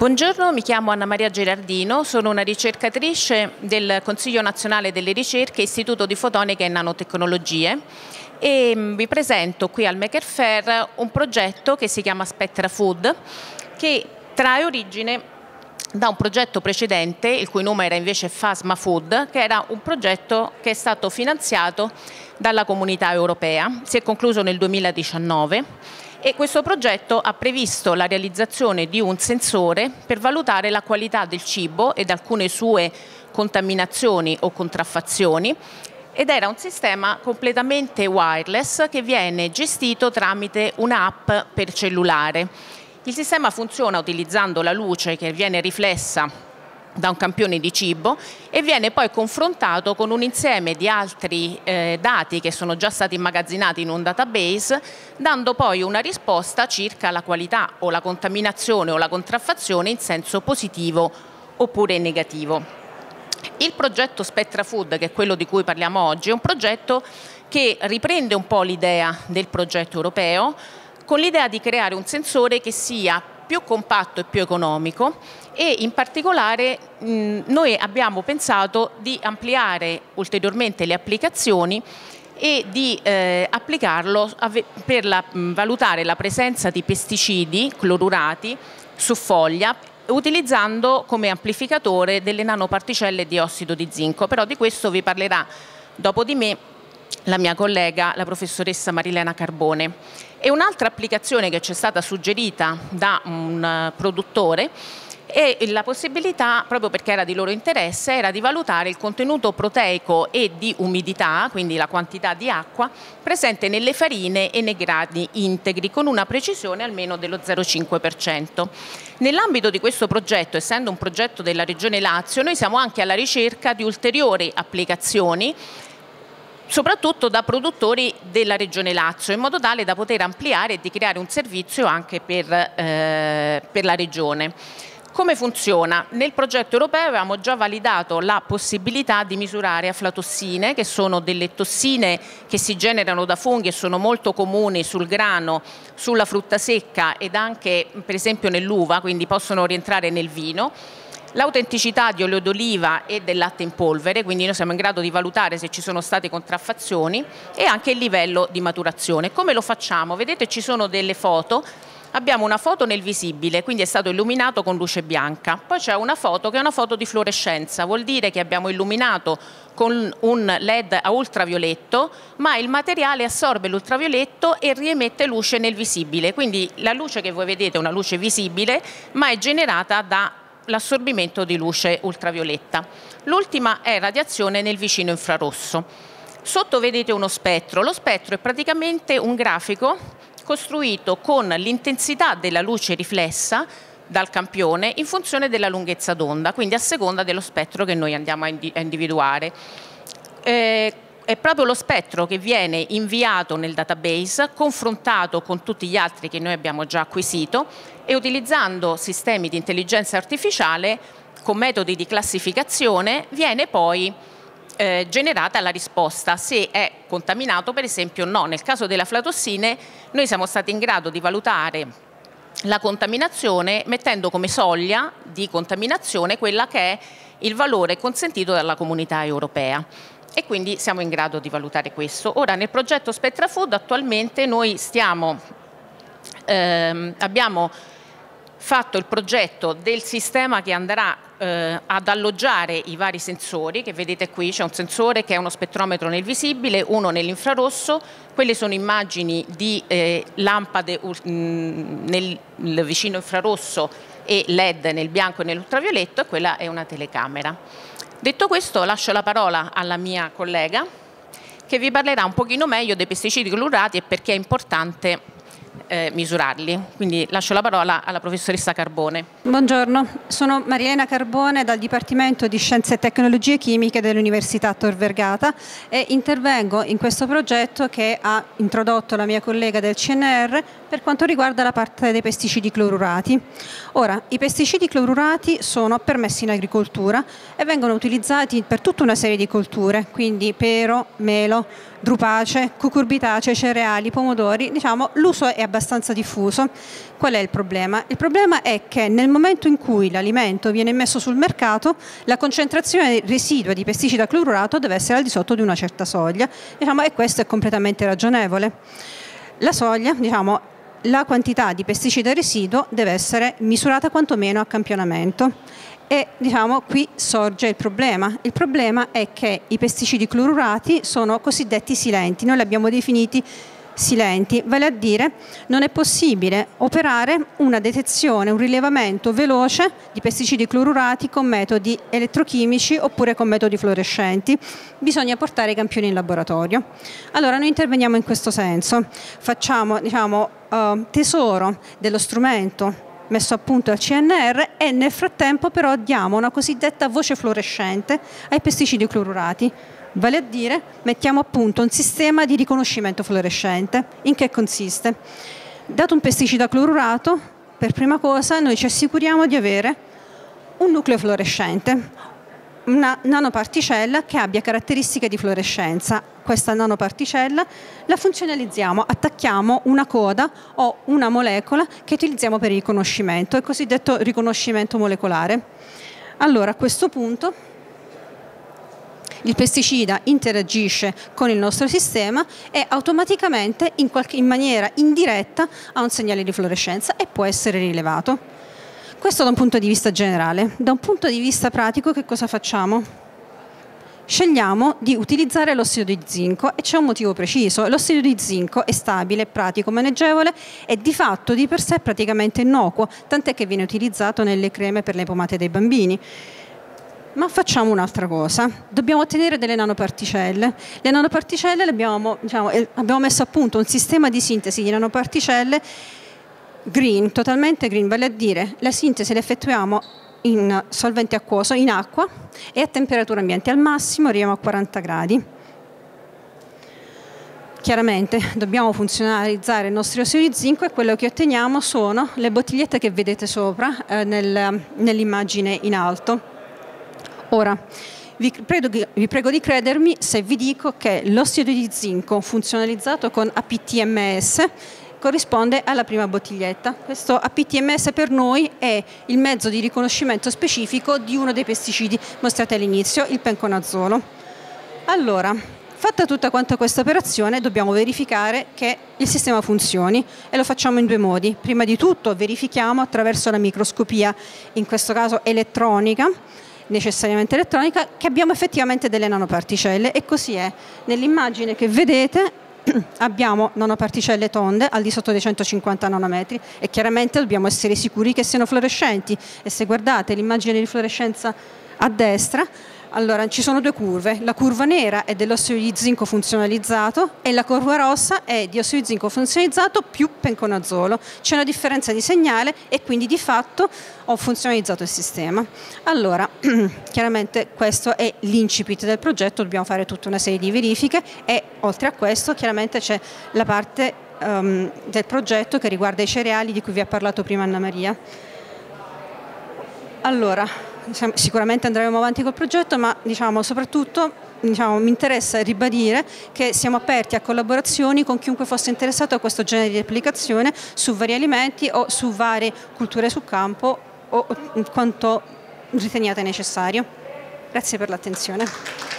Buongiorno, mi chiamo Anna Maria Gerardino, sono una ricercatrice del Consiglio Nazionale delle Ricerche, Istituto di Fotonica e Nanotecnologie e mm, vi presento qui al Maker Fair un progetto che si chiama Spectra Food che trae origine da un progetto precedente, il cui nome era invece Fasma Food, che era un progetto che è stato finanziato dalla comunità europea, si è concluso nel 2019 e questo progetto ha previsto la realizzazione di un sensore per valutare la qualità del cibo ed alcune sue contaminazioni o contraffazioni ed era un sistema completamente wireless che viene gestito tramite un'app per cellulare. Il sistema funziona utilizzando la luce che viene riflessa da un campione di cibo e viene poi confrontato con un insieme di altri eh, dati che sono già stati immagazzinati in un database, dando poi una risposta circa la qualità o la contaminazione o la contraffazione in senso positivo oppure negativo. Il progetto Spectra Food, che è quello di cui parliamo oggi, è un progetto che riprende un po' l'idea del progetto europeo, con l'idea di creare un sensore che sia più compatto e più economico e in particolare mh, noi abbiamo pensato di ampliare ulteriormente le applicazioni e di eh, applicarlo per la, mh, valutare la presenza di pesticidi clorurati su foglia utilizzando come amplificatore delle nanoparticelle di ossido di zinco, però di questo vi parlerà dopo di me la mia collega, la professoressa Marilena Carbone. E un'altra applicazione che ci è stata suggerita da un produttore e la possibilità, proprio perché era di loro interesse, era di valutare il contenuto proteico e di umidità, quindi la quantità di acqua, presente nelle farine e nei gradi integri, con una precisione almeno dello 0,5%. Nell'ambito di questo progetto, essendo un progetto della Regione Lazio, noi siamo anche alla ricerca di ulteriori applicazioni soprattutto da produttori della Regione Lazio, in modo tale da poter ampliare e di creare un servizio anche per, eh, per la Regione. Come funziona? Nel progetto europeo avevamo già validato la possibilità di misurare aflatossine, che sono delle tossine che si generano da funghi e sono molto comuni sul grano, sulla frutta secca ed anche per esempio nell'uva, quindi possono rientrare nel vino l'autenticità di olio d'oliva e del latte in polvere, quindi noi siamo in grado di valutare se ci sono state contraffazioni e anche il livello di maturazione. Come lo facciamo? Vedete ci sono delle foto abbiamo una foto nel visibile, quindi è stato illuminato con luce bianca. Poi c'è una foto che è una foto di fluorescenza, vuol dire che abbiamo illuminato con un LED a ultravioletto, ma il materiale assorbe l'ultravioletto e riemette luce nel visibile. Quindi la luce che voi vedete è una luce visibile, ma è generata dall'assorbimento di luce ultravioletta. L'ultima è radiazione nel vicino infrarosso. Sotto vedete uno spettro, lo spettro è praticamente un grafico costruito con l'intensità della luce riflessa dal campione in funzione della lunghezza d'onda, quindi a seconda dello spettro che noi andiamo a, individuare. Eh, è proprio lo spettro che viene inviato nel database, confrontato con tutti gli altri che noi abbiamo già acquisito e utilizzando sistemi di intelligenza artificiale con metodi di classificazione viene poi eh, generata la risposta se è contaminato per esempio o no. Nel caso delle aflatossine noi siamo stati in grado di valutare la contaminazione mettendo come soglia di contaminazione quella che è il valore consentito dalla comunità europea e quindi siamo in grado di valutare questo. Ora nel progetto Spectra Food attualmente noi stiamo, ehm, abbiamo fatto il progetto del sistema che andrà eh, ad alloggiare i vari sensori che vedete qui, c'è un sensore che è uno spettrometro nel visibile, uno nell'infrarosso, quelle sono immagini di eh, lampade mh, mm, nel, nel vicino infrarosso e LED nel bianco e nell'ultravioletto e quella è una telecamera. Detto questo lascio la parola alla mia collega che vi parlerà un pochino meglio dei pesticidi clorati e perché è importante eh, misurarli. Quindi lascio la parola alla professoressa Carbone. Buongiorno, sono Mariana Carbone dal Dipartimento di Scienze e Tecnologie Chimiche dell'Università Tor Vergata e intervengo in questo progetto che ha introdotto la mia collega del CNR per quanto riguarda la parte dei pesticidi clorurati. Ora, i pesticidi clorurati sono permessi in agricoltura e vengono utilizzati per tutta una serie di colture, quindi pero, melo, drupace, cucurbitacee, cereali, pomodori, diciamo l'uso è abbastanza abbastanza diffuso. Qual è il problema? Il problema è che nel momento in cui l'alimento viene messo sul mercato, la concentrazione residua di pesticida clorurato deve essere al di sotto di una certa soglia diciamo, e questo è completamente ragionevole. La soglia, diciamo, la quantità di pesticida residuo deve essere misurata quantomeno a campionamento e diciamo qui sorge il problema. Il problema è che i pesticidi clorurati sono cosiddetti silenti, noi li abbiamo definiti silenti, vale a dire non è possibile operare una detezione, un rilevamento veloce di pesticidi clorurati con metodi elettrochimici oppure con metodi fluorescenti. Bisogna portare i campioni in laboratorio. Allora noi interveniamo in questo senso, facciamo diciamo, uh, tesoro dello strumento messo a punto al CNR e nel frattempo però diamo una cosiddetta voce fluorescente ai pesticidi clorurati. Vale a dire, mettiamo a punto un sistema di riconoscimento fluorescente. In che consiste? Dato un pesticida clorurato, per prima cosa noi ci assicuriamo di avere un nucleo fluorescente, una nanoparticella che abbia caratteristiche di fluorescenza. Questa nanoparticella la funzionalizziamo, attacchiamo una coda o una molecola che utilizziamo per il riconoscimento, il cosiddetto riconoscimento molecolare. Allora a questo punto il pesticida interagisce con il nostro sistema e automaticamente in, qualche, in maniera indiretta ha un segnale di fluorescenza e può essere rilevato. Questo da un punto di vista generale. Da un punto di vista pratico che cosa facciamo? Scegliamo di utilizzare l'ossido di zinco e c'è un motivo preciso. L'ossido di zinco è stabile, pratico, maneggevole e di fatto di per sé praticamente innocuo, tant'è che viene utilizzato nelle creme per le pomate dei bambini. Ma facciamo un'altra cosa, dobbiamo ottenere delle nanoparticelle. Le nanoparticelle le abbiamo, diciamo, eh, abbiamo messo a punto un sistema di sintesi di nanoparticelle green, totalmente green, vale a dire la sintesi la effettuiamo in solvente acquoso, in acqua e a temperatura ambiente, al massimo arriviamo a 40 gradi. Chiaramente dobbiamo funzionalizzare i nostri ossidi di zinco e quello che otteniamo sono le bottigliette che vedete sopra eh, nel, nell'immagine in alto. Ora, vi prego, vi prego, di credermi se vi dico che l'ossido di zinco funzionalizzato con APTMS corrisponde alla prima bottiglietta. Questo APTMS per noi è il mezzo di riconoscimento specifico di uno dei pesticidi mostrati all'inizio, il penconazolo. Allora, fatta tutta quanta questa operazione dobbiamo verificare che il sistema funzioni e lo facciamo in due modi. Prima di tutto verifichiamo attraverso la microscopia, in questo caso elettronica, necessariamente elettronica, che abbiamo effettivamente delle nanoparticelle e così è. Nell'immagine che vedete abbiamo nanoparticelle tonde al di sotto dei 150 nanometri e chiaramente dobbiamo essere sicuri che siano fluorescenti. E se guardate l'immagine di fluorescenza a destra allora, ci sono due curve, la curva nera è dell'ossido di zinco funzionalizzato e la curva rossa è di ossido di zinco funzionalizzato più penconazolo. C'è una differenza di segnale e quindi di fatto ho funzionalizzato il sistema. Allora, chiaramente questo è l'incipit del progetto, dobbiamo fare tutta una serie di verifiche e oltre a questo chiaramente c'è la parte um, del progetto che riguarda i cereali di cui vi ha parlato prima Anna Maria. Allora, sicuramente andremo avanti col progetto, ma diciamo, soprattutto diciamo, mi interessa ribadire che siamo aperti a collaborazioni con chiunque fosse interessato a questo genere di applicazione su vari alimenti o su varie culture sul campo o quanto riteniate necessario. Grazie per l'attenzione.